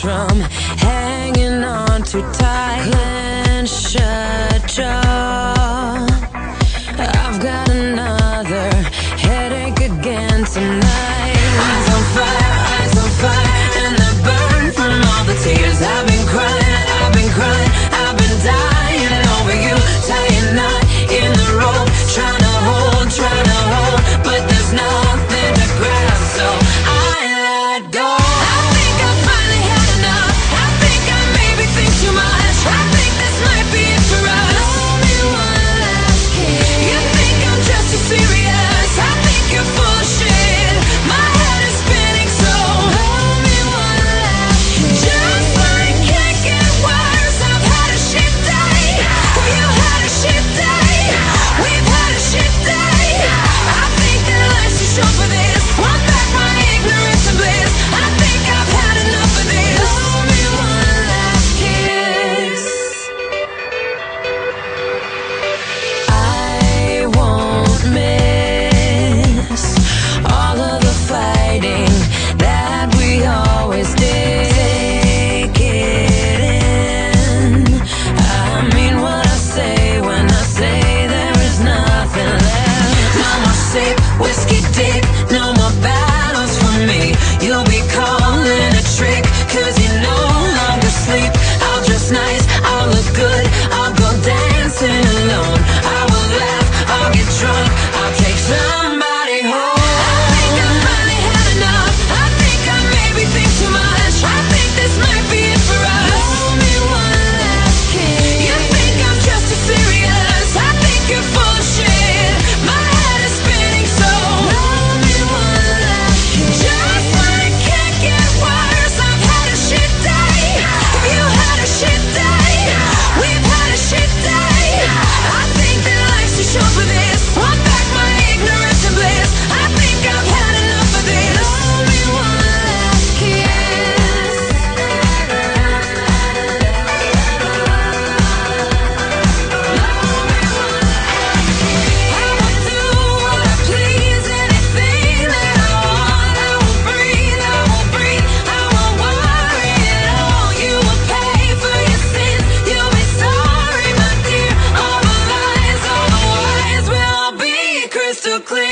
from. to clear.